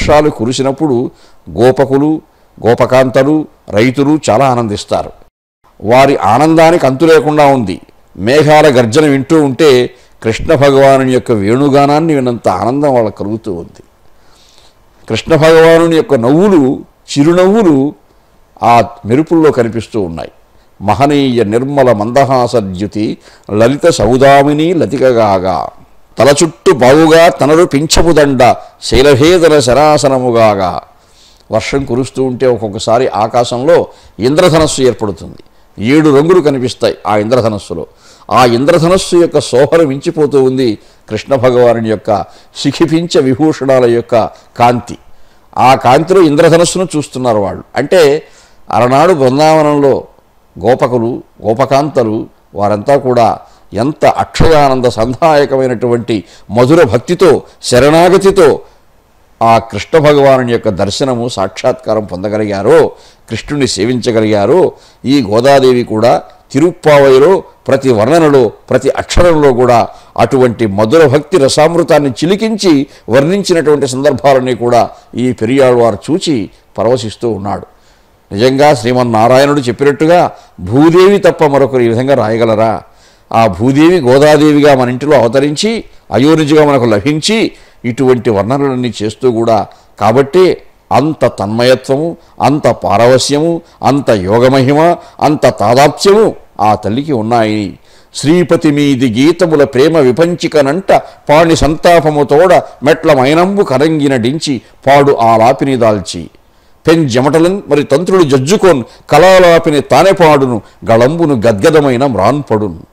వర్షాలు కురిసినప్పుడు గోపకులు గోపకాంతలు రైతులు చాలా ఆనందిస్తారు. వారి ఆనందానికి అంతు లేకుండా ఉంది. మేఘాల గర్జన వింటూ ఉంటే కృష్ణ భగవానుని యొక్క వేణుగానాన్ని విన్నంత ఆనందం వాళ్ళకు కలుగుతూ ఉంది. కృష్ణ భగవానుని యొక్క నవ్వులు చిరునవ్వులు ఆ మెరుపుల్లో కనిపిస్తూ ఉన్నాయి. మహనీయ నిర్మల మందహాసద్యుతి లలిత సౌదామిని లతికగాగా. తల చుట్టూ బావుగా తనరు పింఛముదండ శైలభేదన శరాసనముగాగా. వర్షం కురుస్తూ ఉంటే ఒక్కొక్కసారి ఆకాశంలో ఇంద్రధనస్సు ఏర్పడుతుంది. ఏడు రంగులు కనిపిస్తాయి ఆ ఇంద్రధనస్సులో. ఆ ఇంద్రధనస్సు యొక్క సోహరం మించిపోతూ ఉంది కృష్ణ భగవానుని యొక్క శిఖిపించ విభూషణాల యొక్క కాంతి. ఆ కాంతిలో ఇంద్రధనస్సును చూస్తున్నారు వాళ్ళు. అంటే అలనాడు బృందావనంలో గోపకులు గోపకాంతలు వారంతా కూడా ఎంత అక్షయానంద సంధాయకమైనటువంటి మధుర భక్తితో శరణాగతితో ఆ కృష్ణ భగవానుని యొక్క దర్శనము సాక్షాత్కారం పొందగలిగారో కృష్ణుని సేవించగలిగారో ఈ గోదాదేవి కూడా తిరుప్పావైలో ప్రతి వర్ణనలో ప్రతి అక్షరంలో కూడా అటువంటి మధుర భక్తి రసామృతాన్ని చిలికించి వర్ణించినటువంటి సందర్భాలని కూడా ఈ పెరియాళ్వారు చూచి పరవశిస్తూ ఉన్నాడు. నిజంగా శ్రీమన్నారాయణుడు చెప్పినట్టుగా భూదేవి తప్ప మరొకరు ఈ విధంగా రాయగలరా? ఆ భూదేవి గోదాదేవిగా మన ఇంటిలో అవతరించి అయోనిజిగా మనకు లభించి ఇటువంటి వర్ణనలన్నీ చేస్తూ కూడా కాబట్టి అంత తన్మయత్వము అంత పారవస్యము అంత యోగమహిమ అంత తాదాప్స్యము ఆ తల్లికి ఉన్నాయి. శ్రీపతి మీది గీతముల ప్రేమ విపంచికనంట పాణి సంతాపముతోడ మెట్ల మైనంబు కరంగినడించి పాడు ఆ లాపిని దాల్చి. పెన్ జమటలన్ మరి తంత్రుడు జజ్జుకోన్ కళాలాపిని తానే పాడును గళంబును గద్గదమైన మ్రాన్పడును.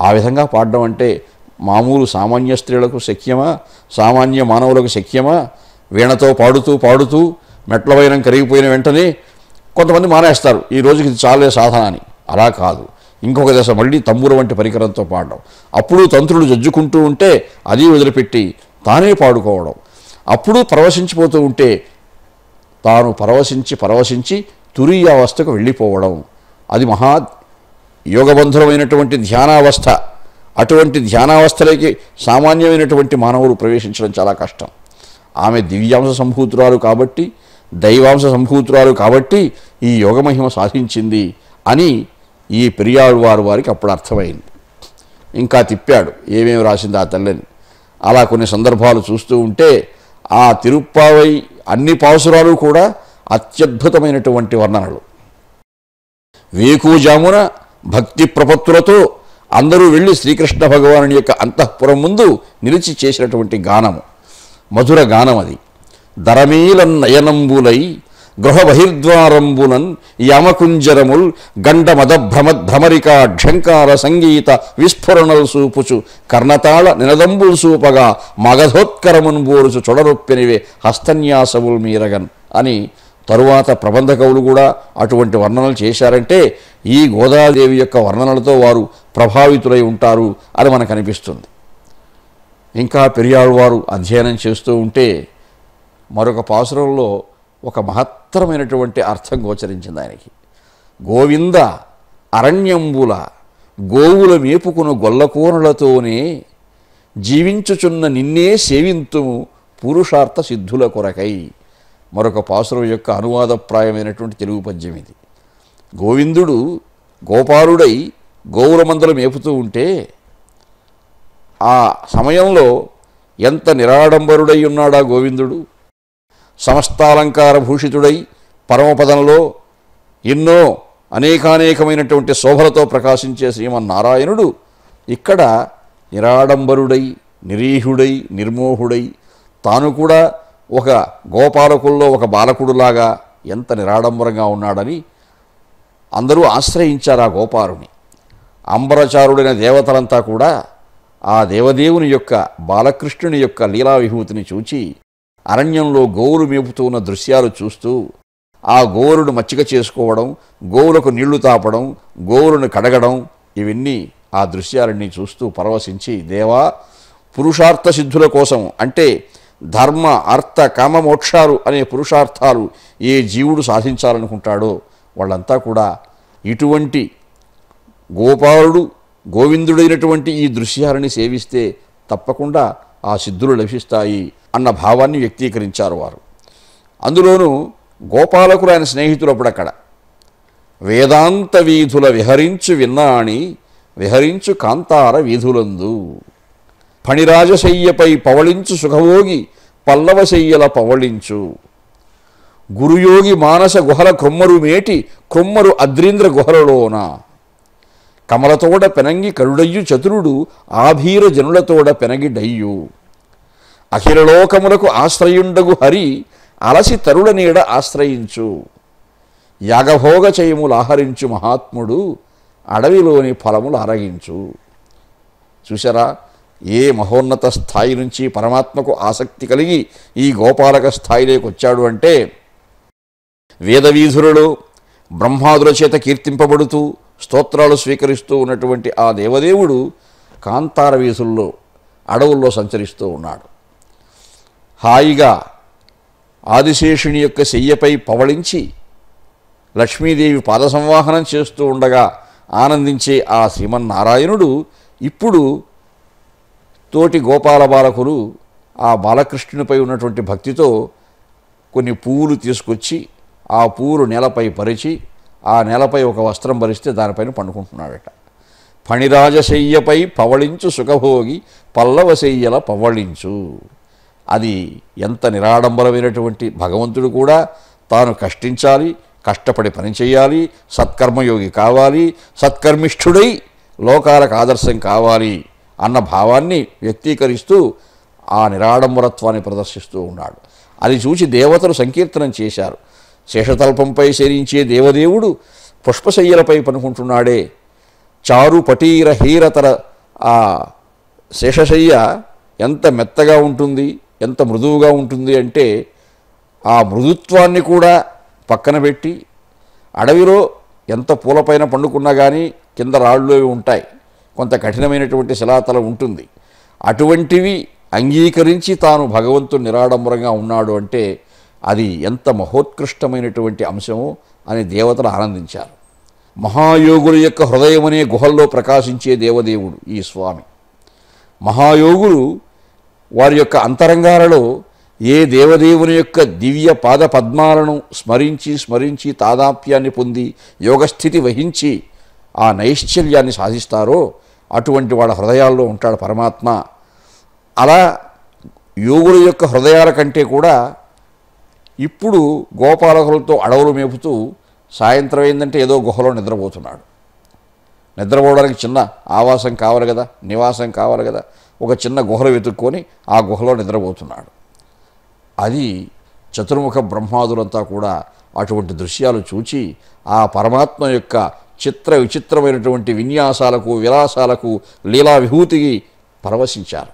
ఆ విధంగా పాడడం అంటే మామూలు సామాన్య స్త్రీలకు శక్యమా? సామాన్య మానవులకు శక్యమా? వీణతో పాడుతూ పాడుతూ మెట్ల వైనం కరిగిపోయిన వెంటనే కొంతమంది మానేస్తారు. ఈ రోజుకి ఇది చాలే సాధన అని. అలా కాదు. ఇంకొక దశ మళ్ళీ తమ్మురు వంటి పరికరంతో పాడడం. అప్పుడు తంత్రులు జజ్జుకుంటూ ఉంటే అది వదిలిపెట్టి తానే పాడుకోవడం. అప్పుడు పరవశించిపోతూ ఉంటే తాను పరవశించి పరవశించి తురీయావస్థకు వెళ్ళిపోవడం. అది మహా యోగబంధురమైనటువంటి ధ్యానావస్థ అటువంటి ధ్యానావస్థలోకి సామాన్యమైనటువంటి మానవులు ప్రవేశించడం చాలా కష్టం. ఆమె దివ్యాంశ సంభూతురాలు కాబట్టి దైవాంశ సంభూతురాలు కాబట్టి ఈ యోగమహిమ సాధించింది అని ఈ పెరియాళ్వారు వారికి అప్పుడు అర్థమైంది. ఇంకా తిప్పాడు ఏమేమి రాసింది ఆ తల్లిని. అలా కొన్ని సందర్భాలు చూస్తూ ఉంటే ఆ తిరుప్పావై అన్ని పాసురాలు కూడా అత్యద్భుతమైనటువంటి వర్ణనలు. వేకుజామున భక్తి ప్రపత్తులతో అందరూ వెళ్ళి శ్రీకృష్ణ భగవాను యొక్క అంతఃపురం ముందు నిలిచి చేసినటువంటి గానము. మధుర గానం అది దరమీలన్ నయనంబులై గృహ బహిర్ద్వారంబులన్ యమకుంజరముల్ గండ మదభ్రమ భ్రమరికా ఝంకార సంగీత విస్ఫురణలు సూపుచు కర్ణతాళ నినదంబులు సూపగా మగధోత్కరమున్ బోరుచు చొడరొప్పినివే హస్తన్యాసముల్ మీరగన్ అని తరువాత ప్రబంధ కవులు కూడా అటువంటి వర్ణనలు చేశారంటే ఈ గోదాదేవి యొక్క వర్ణనలతో వారు ప్రభావితులై ఉంటారు అని మనకు అనిపిస్తుంది. ఇంకా పెరియాడు వారు అధ్యయనం చేస్తూ ఉంటే మరొక పాసురంలో ఒక మహత్తరమైనటువంటి అర్థం గోచరించింది ఆయనకి. గోవింద అరణ్యంబుల గోవుల మేపుకును గొల్లకోనలతోనే జీవించుచున్న నిన్నే సేవింతుము పురుషార్థ సిద్ధుల కొరకై. మరొక పాసురం యొక్క అనువాదప్రాయమైనటువంటి తెలుగు పద్యం ఇది. గోవిందుడు గోపాలుడై గోవుల మందలు మేపుతూ ఉంటే ఆ సమయంలో ఎంత నిరాడంబరుడై ఉన్నాడా గోవిందుడు? సమస్తాలంకార భూషితుడై పరమపదంలో ఎన్నో అనేకానేకమైనటువంటి శోభలతో ప్రకాశించే శ్రీమన్నారాయణుడు ఇక్కడ నిరాడంబరుడై నిరీహుడై నిర్మోహుడై తాను కూడా ఒక గోపాలకుల్లో ఒక బాలకుడులాగా ఎంత నిరాడంబరంగా ఉన్నాడని అందరూ ఆశ్రయించారు ఆ గోపాలుని. అంబరచారుడైన దేవతలంతా కూడా ఆ దేవదేవుని యొక్క బాలకృష్ణుని యొక్క లీలా విభూతిని చూచి అరణ్యంలో గోవులు మేపుతూ ఉన్న దృశ్యాలు చూస్తూ ఆ గోవులను మచ్చిక చేసుకోవడం గోవులకు నీళ్ళు తాపడం గోవులను కడగడం ఇవన్నీ ఆ దృశ్యాలన్నీ చూస్తూ పరవశించి దేవా పురుషార్థ సిద్ధుల కోసం అంటే ధర్మ అర్థ కామ మోక్షాలు అనే పురుషార్థాలు ఏ జీవుడు సాధించాలనుకుంటాడో వాళ్ళంతా కూడా ఇటువంటి గోపాలుడు గోవిందుడైనటువంటి ఈ దృశ్యాలని సేవిస్తే తప్పకుండా ఆ సిద్ధులు లభిస్తాయి అన్న భావాన్ని వ్యక్తీకరించారు వారు. అందులోనూ గోపాలకులు ఆయన స్నేహితులు అప్పుడక్కడ. వేదాంత వీధుల విహరించు విన్నాణి విహరించు కాంతార వీధులందు. ఫణిరాజశయ్యపై పవళించు సుఖభోగి పల్లవశయ్యల పవళించు. గురుయోగి మానస గుహల క్రొమ్మరు మేటి క్రొమ్మరు అద్రీంద్ర గుహలలోన. కమలతోడ పెనంగి కరుడయ్యు చతురుడు ఆభీర జనులతోడ పెనగి డయ్యు. అఖిలలోకములకు ఆశ్రయుండగు హరి అలసి తరుడ నీడ ఆశ్రయించు. యాగభోగ చేయములు ఆహరించు మహాత్ముడు అడవిలోని ఫలములు అరగించు. చూసారా ఏ మహోన్నత స్థాయి నుంచి పరమాత్మకు ఆసక్తి కలిగి ఈ గోపాలక స్థాయిలోకి వచ్చాడు అంటే వేదవీధులలో బ్రహ్మాదుల చేత కీర్తింపబడుతూ స్తోత్రాలు స్వీకరిస్తూ ఉన్నటువంటి ఆ దేవదేవుడు కాంతార వీధుల్లో అడవుల్లో సంచరిస్తూ ఉన్నాడు. హాయిగా ఆదిశేషుని యొక్క శయ్యపై పవళించి లక్ష్మీదేవి పాద సంవాహనం చేస్తూ ఉండగా ఆనందించే ఆ శ్రీమన్నారాయణుడు ఇప్పుడు తోటి గోపాల బాలకులు ఆ బాలకృష్ణునిపై ఉన్నటువంటి భక్తితో కొన్ని పువ్వులు తీసుకొచ్చి ఆ పువ్వులు నేలపై పరిచి ఆ నేలపై ఒక వస్త్రం భరిస్తే దానిపైన పండుకుంటున్నాడట. ఫణిరాజశయ్యపై పవళించు సుఖభోగి పల్లవశయ్యల పవళించు. అది ఎంత నిరాడంబరమైనటువంటి భగవంతుడు కూడా తాను కష్టించాలి కష్టపడి పని చేయాలి సత్కర్మయోగి కావాలి సత్కర్మిష్ఠుడై లోకాలకు ఆదర్శం కావాలి. అన్న భావాన్ని వ్యక్తీకరిస్తూ ఆ నిరాడంబరత్వాన్ని ప్రదర్శిస్తూ ఉన్నాడు. అది చూసి దేవతలు సంకీర్తనం చేశారు. శేషతల్పంపై శరించే దేవదేవుడు పుష్పశయ్యలపై పనుకుంటున్నాడే. చారు పటీర హీరతర ఆ శేషశయ్య ఎంత మెత్తగా ఉంటుంది ఎంత మృదువుగా ఉంటుంది అంటే ఆ మృదుత్వాన్ని కూడా పక్కన పెట్టి అడవిలో ఎంత పూలపైన పండుకున్నా కానీ కింద రాళ్ళు అవి ఉంటాయి. కొంత కఠినమైనటువంటి శిలాతలం ఉంటుంది. అటువంటివి అంగీకరించి తాను భగవంతుడు నిరాడంబరంగా ఉన్నాడు అంటే అది ఎంత మహోత్కృష్టమైనటువంటి అంశమో అని దేవతలు ఆనందించారు. మహాయోగుల యొక్క హృదయం అనే గుహల్లో ప్రకాశించే దేవదేవుడు ఈ స్వామి. మహాయోగులు వారి యొక్క అంతరంగాలలో ఏ దేవదేవుని యొక్క దివ్య పాద పద్మాలను స్మరించి స్మరించి తాదాప్యాన్ని పొంది యోగస్థితి వహించి ఆ నైశ్చల్యాన్ని సాధిస్తారో అటువంటి వాళ్ళ హృదయాల్లో ఉంటాడు పరమాత్మ. అలా యోగుల యొక్క హృదయాల కంటే కూడా ఇప్పుడు గోపాలకులతో అడవులు మేపుతూ సాయంత్రం అయిందంటే ఏదో గుహలో నిద్రపోతున్నాడు. నిద్రపోవడానికి చిన్న ఆవాసం కావాలి కదా నివాసం కావాలి కదా ఒక చిన్న గుహలు వెతుక్కొని ఆ గుహలో నిద్రపోతున్నాడు. అది చతుర్ముఖ బ్రహ్మాదులంతా కూడా అటువంటి దృశ్యాలు చూచి ఆ పరమాత్మ యొక్క చిత్ర విచిత్రమైనటువంటి విన్యాసాలకు విలాసాలకు లీలా విభూతికి పరవశించారు.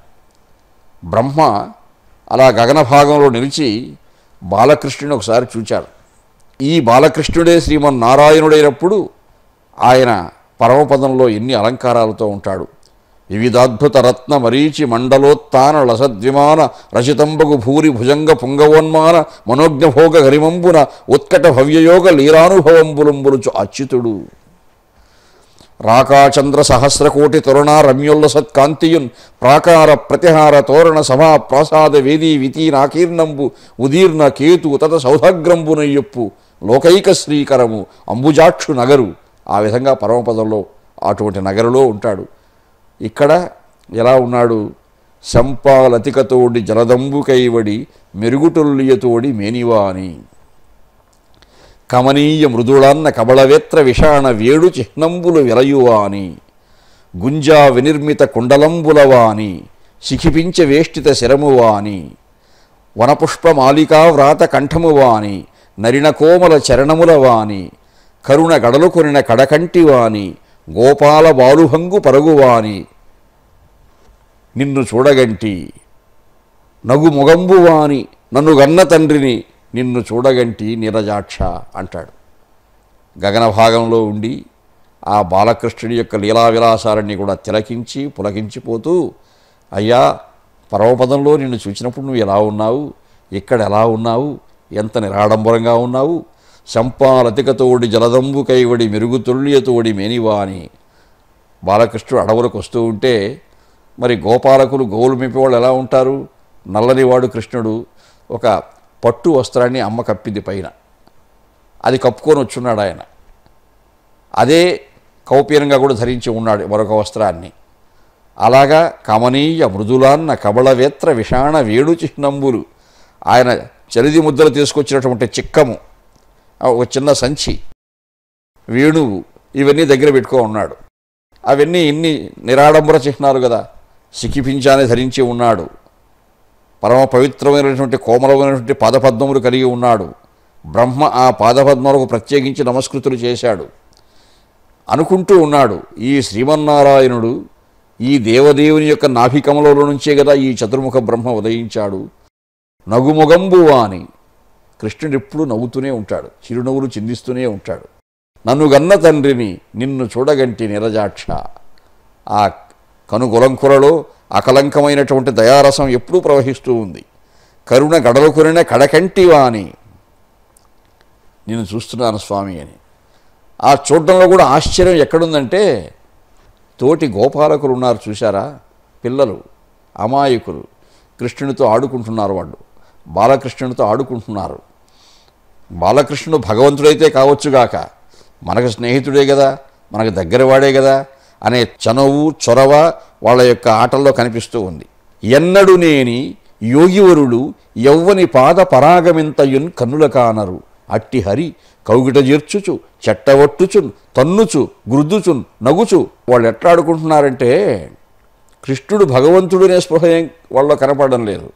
బ్రహ్మ అలా గగన భాగంలో నిలిచి బాలకృష్ణుని ఒకసారి చూచాడు ఈ బాలకృష్ణుడే శ్రీమన్నారాయణుడైనప్పుడు ఆయన పరమపదంలో ఎన్ని అలంకారాలతో ఉంటాడు. వివిధాద్భుత రత్న మరీచి మండలోత్తాన లసద్విమాన రచితంబగు భూరి భుజంగ పుంగవోన్మాన మనోజ్ఞభోగ హరిమంబున ఉత్కట భవ్యయోగ లీలానుభవంబులంబులుచు అచ్యుతుడు. రాకాచంద్ర సహస్రకోటి తరుణ రమ్యుల్ల సత్కాంతియున్ ప్రాకార ప్రతిహార తోరణ సభా ప్రాసాద వేదీ వితీనాకీర్ణంబు ఉదీర్ణ కేతు తత సౌధాగ్రంబునయ్యొప్పు లోకైక శ్రీకరము అంబుజాక్షు నగరు ఆ విధంగా పరమపదంలో అటువంటి నగరులో ఉంటాడు. ఇక్కడ ఎలా ఉన్నాడు? శంపాలతికతోడి జలదంబుకైవడి మెరుగుటొల్లియతోడి మేనివాని. కమనీయ మృదుళాన్న కబళవేత్ర విషాణ వేడు చిహ్నంబులు విలయువాని గుంజా వినిర్మిత కుండలంబులవాని శిఖిపించ వేష్టిత శరమువాని వనపుష్పమాలికా వ్రాత కంఠమువాని నరిన కోమల చరణములవాని కరుణ గడలు కొనిన కడకంటివాని గోపాల బాలుహంగు పరుగువాని. నిన్ను చూడగంటి నగు మొగంబువాని నన్ను గన్న తండ్రిని నిన్ను చూడగంటి నీరజాక్ష అంటాడు. గగన భాగంలో ఉండి ఆ బాలకృష్ణుడి యొక్క లీలా విలాసాలన్నీ కూడా తిలకించి పులకించిపోతూ అయ్యా పరమపదంలో నిన్ను చూసినప్పుడు నువ్వు ఎలా ఉన్నావు? ఇక్కడ ఎలా ఉన్నావు? ఎంత నిరాడంబరంగా ఉన్నావు? శంపాలతికతోడి జలదంబు కైవడి మెరుగు తొల్లియతోడి మేనివాని బాలకృష్ణుడు అడవులకు వస్తూ ఉంటే మరి గోపాలకులు గోవులు మేపేవాళ్ళు ఎలా ఉంటారు? నల్లనివాడు కృష్ణుడు ఒక పట్టు వస్త్రాన్ని అమ్మ కప్పింది పైన. అది కప్పుకొని వచ్చున్నాడు ఆయన. అదే కౌపీనంగా కూడా ధరించి ఉన్నాడు మరొక వస్త్రాన్ని. అలాగా కమనీయ మృదులాన్న కబళవేత్ర విషాణ వేడు చిహ్నంబులు ఆయన చలిది ముద్దలు తీసుకొచ్చినటువంటి చిక్కము ఒక చిన్న సంచి వేణువు ఇవన్నీ దగ్గర పెట్టుకో ఉన్నాడు. అవన్నీ ఇన్ని నిరాడంబర చిహ్నాలు కదా. సిక్కిపించానే ధరించి ఉన్నాడు. పరమ పవిత్రమైనటువంటి కోమలమైనటువంటి పాదపద్మములు కలిగి ఉన్నాడు. బ్రహ్మ ఆ పాదపద్మలకు ప్రత్యేకించి నమస్కృతులు చేశాడు. అనుకుంటూ ఉన్నాడు ఈ శ్రీమన్నారాయణుడు ఈ దేవదేవుని యొక్క నాభికమలో నుంచే కదా ఈ చతుర్ముఖ బ్రహ్మ ఉదయించాడు. నగుముగంబు అని కృష్ణుడు ఎప్పుడూ నవ్వుతూనే ఉంటాడు చిరునవ్వులు చిందిస్తూనే ఉంటాడు. నన్ను గన్న తండ్రిని నిన్ను చూడగంటి నిరజాక్ష. ఆ కనుగొలంకురలో అకలంకమైనటువంటి దయారసం ఎప్పుడూ ప్రవహిస్తూ ఉంది. కరుణ గడలు కొరిన కడకంటివా అని. నేను చూస్తున్నాను స్వామి అని. ఆ చూడడంలో కూడా ఆశ్చర్యం ఎక్కడుందంటే తోటి గోపాలకులు ఉన్నారు చూశారా? పిల్లలు అమాయకులు. కృష్ణునితో ఆడుకుంటున్నారు వాళ్ళు. బాలకృష్ణునితో ఆడుకుంటున్నారు. బాలకృష్ణుడు భగవంతుడైతే కావచ్చుగాక. మనకు స్నేహితుడే కదా మనకు దగ్గరవాడే కదా అనే చనువు చొరవ వాళ్ళ యొక్క ఆటల్లో కనిపిస్తూ ఉంది. ఎన్నడు నేని యోగివరుడు ఎవ్వని పాద పరాగమింతయున్ కన్నుల కానరు. అట్టి హరి కౌగిట చేర్చుచు చెట్టవట్టుచున్ తన్నుచు గుర్దుచున్ నగుచు వాళ్ళు ఎట్లా ఆడుకుంటున్నారంటే కృష్ణుడు భగవంతుడనే స్పృహ వాళ్ళలో కనపడడం లేదు.